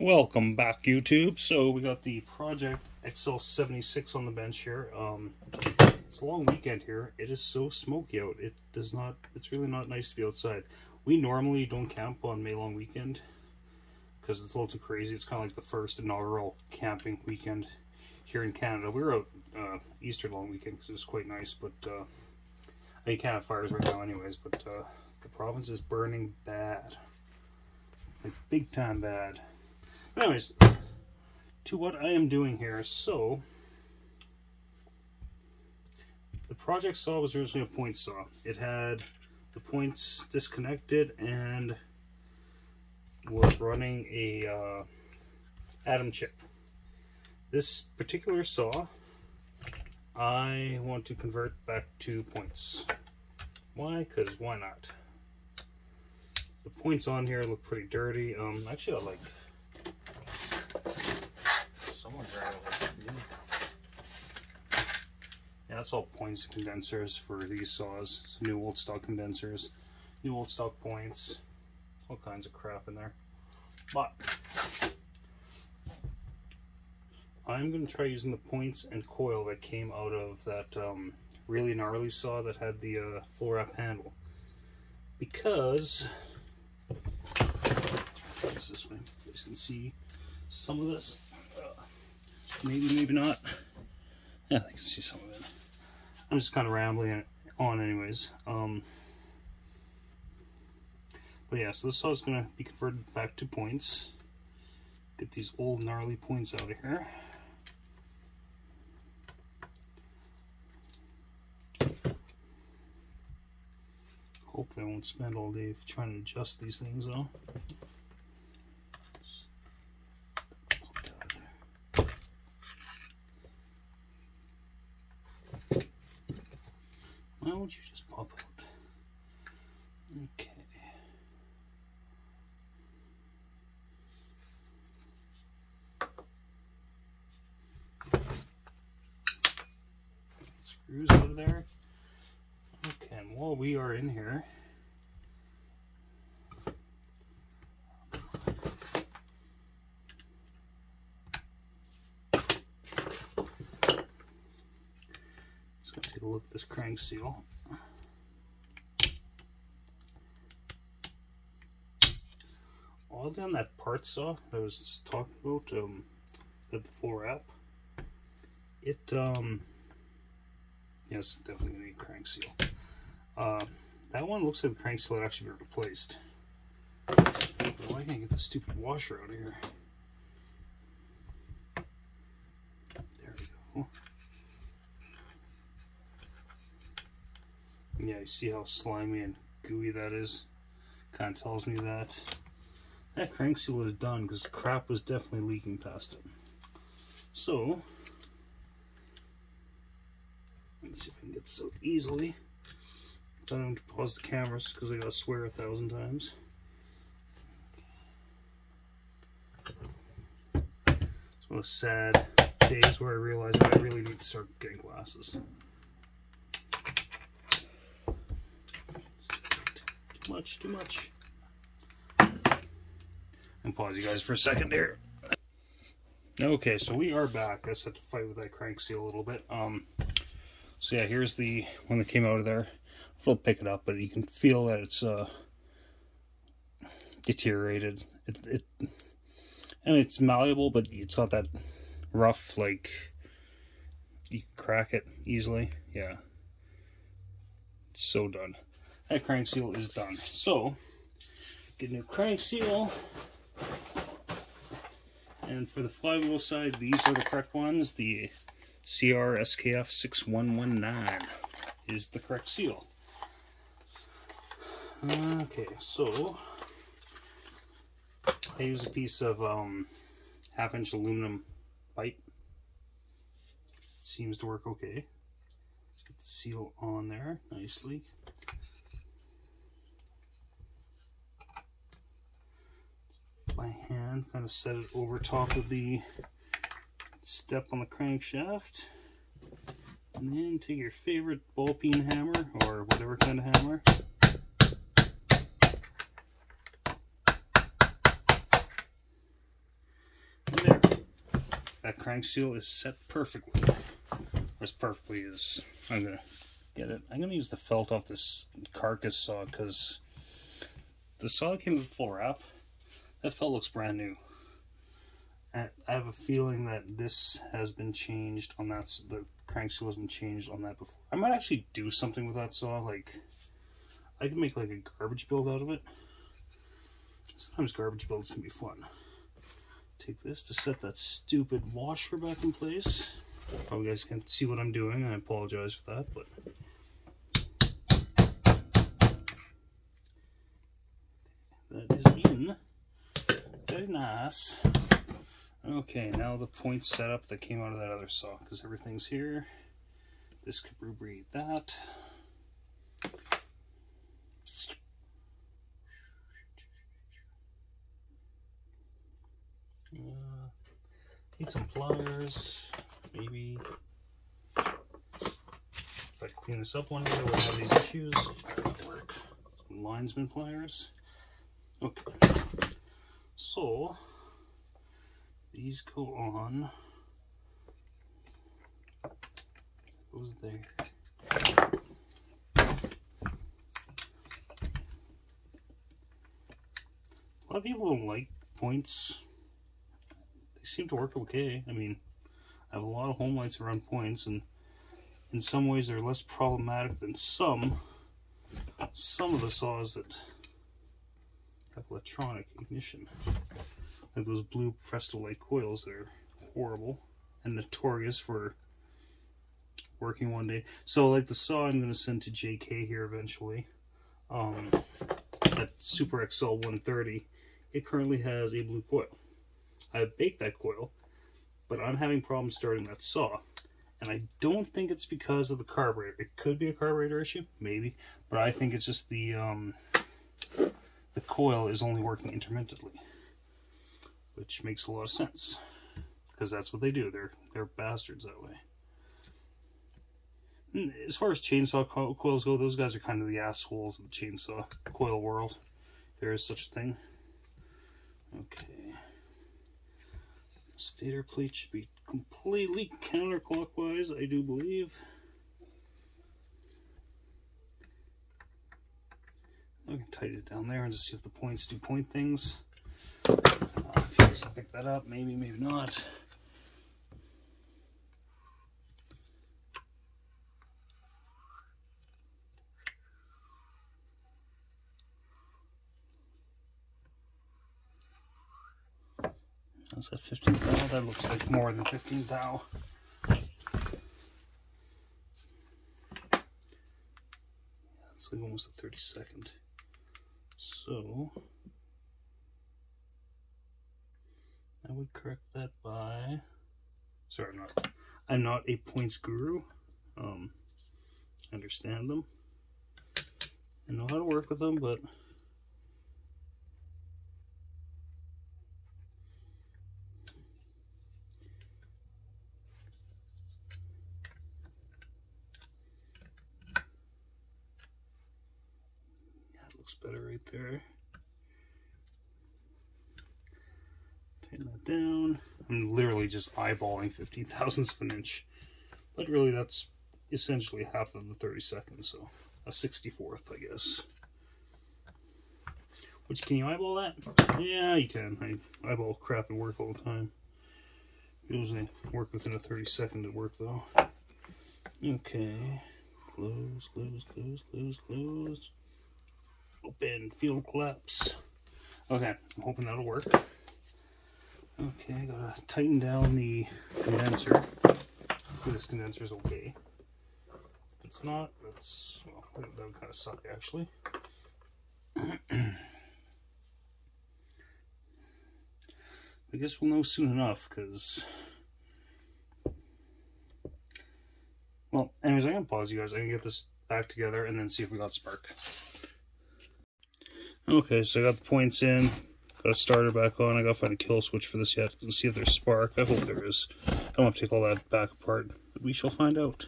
Welcome back, YouTube. So we got the Project XL76 on the bench here. Um, it's a long weekend here. It is so smoky out. It does not. It's really not nice to be outside. We normally don't camp on May long weekend because it's a little too crazy. It's kind of like the first inaugural camping weekend here in Canada. We were out uh, Easter long weekend because it was quite nice, but uh, I can't have fires right now, anyways. But uh, the province is burning bad, like big time bad. Anyways, to what I am doing here. So, the project saw was originally a point saw. It had the points disconnected and was running a uh, atom chip. This particular saw, I want to convert back to points. Why? Because why not? The points on here look pretty dirty. Um, actually, I like Yeah, that's all points and condensers for these saws. Some new old stock condensers, new old stock points, all kinds of crap in there. But I'm going to try using the points and coil that came out of that um, really gnarly saw that had the uh, full wrap handle. Because, this way, you can see some of this. Maybe, maybe not. Yeah, I can see some of it. I'm just kind of rambling on anyways. Um, but yeah, so this saw is going to be converted back to points. Get these old gnarly points out of here. Hopefully I won't spend all day trying to adjust these things though. Don't you just pop out? Okay. Screws out of there. Okay, while we are in here, take a look at this crank seal. All down that part saw that I was just talking about, um, the full wrap, it, um, yes, definitely gonna need a crank seal. Uh, that one looks like the crank seal had actually been replaced. Why can't I get the stupid washer out of here? There we go. Yeah, you see how slimy and gooey that is? Kind of tells me that that crank seal is done because crap was definitely leaking past it. So, let's see if I can get this out easily. Have to pause the cameras because I gotta swear a thousand times. It's one of the sad days where I realize that I really need to start getting glasses. Much, too much. And pause you guys for a second here. Okay, so we are back. I just had to fight with that crank seal a little bit. Um, so yeah, here's the one that came out of there. I'll pick it up, but you can feel that it's uh, deteriorated. It, it, mean, it's malleable, but it's got that rough, like, you crack it easily. Yeah. It's so done. That crank seal is done. So, get a new crank seal. And for the flywheel side, these are the correct ones. The CRSKF 6119 is the correct seal. Okay, so I use a piece of um, half inch aluminum pipe. Seems to work okay. Let's get the seal on there nicely. My hand, kind of set it over top of the step on the crankshaft. And then take your favorite ball peen hammer or whatever kind of hammer. There, that crank seal is set perfectly. As perfectly as I'm gonna get it. I'm gonna use the felt off this carcass saw because the saw came with full wrap. That felt looks brand new. I have a feeling that this has been changed on that, the crank seal has been changed on that before. I might actually do something with that saw, like, I can make like a garbage build out of it. Sometimes garbage builds can be fun. Take this to set that stupid washer back in place. Oh, you guys can see what I'm doing. I apologize for that, but that is in. Very nice. Okay, now the point setup that came out of that other saw, because everything's here. This could read that. Uh, need some pliers, maybe. If I clean this up one day, would have these issues. Linesman pliers. Okay. So, these go on. Goes there. A lot of people don't like points. They seem to work okay. I mean, I have a lot of Homelites around points, and in some ways they're less problematic than some. Some of the saws that electronic ignition. Like those blue Prestolite coils that are horrible and notorious for working one day. So like the saw I'm going to send to JK here eventually, um, that Super XL 130, it currently has a blue coil. I baked that coil, but I'm having problems starting that saw. And I don't think it's because of the carburetor. It could be a carburetor issue, maybe, but I think it's just the um, the coil is only working intermittently, which makes a lot of sense because that's what they do. They're they're bastards that way. As far as chainsaw co coils go, those guys are kind of the assholes of the chainsaw coil world. There is such a thing. Okay. Stator plate should be completely counterclockwise, I do believe. I can tighten it down there and just see if the points do point things. Uh, if you guys pick that up, maybe, maybe not. That's that 15 thou? That looks like more than 15 thou. It's like almost a 30 second. So I would correct that by sorry, I'm not I'm not a points guru. Um understand them. I know how to work with them, but looks better right there. Tighten that down. I'm literally just eyeballing 15 thousandths of an inch. But really that's essentially half of the 30 seconds, so a 64th, I guess. Which, can you eyeball that? Yeah, you can. I eyeball crap at work all the time. Usually work within a 30 second at work, though. Okay. Close, close, close, close, close. Open field collapse. Okay, I'm hoping that'll work. Okay, I gotta tighten down the condenser. Hopefully this condenser's okay. If it's not, that's, well, that would kind of suck actually. I guess we'll know soon enough, because... Well, anyways, I'm going to pause you guys. I can get this back together and then see if we got spark. Okay, so I got the points in. Got a starter back on. I gotta find a kill switch for this yet and see if there's spark. I hope there is. I don't want to take all that back apart, but we shall find out.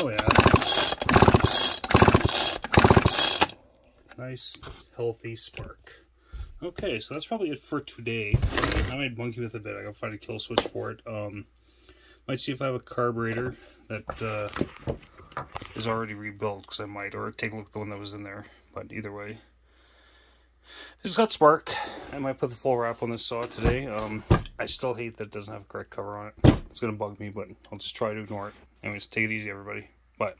Oh yeah. Nice, healthy spark. Okay, so that's probably it for today. I might monkey with a bit. I gotta find a kill switch for it. Um, might see if I have a carburetor that uh, is already rebuilt, because I might, or take a look at the one that was in there. But either way, it's got spark. I might put the full wrap on this saw today. Um, I still hate that it doesn't have a correct cover on it. It's gonna bug me, but I'll just try to ignore it. Anyways, take it easy, everybody. Bye.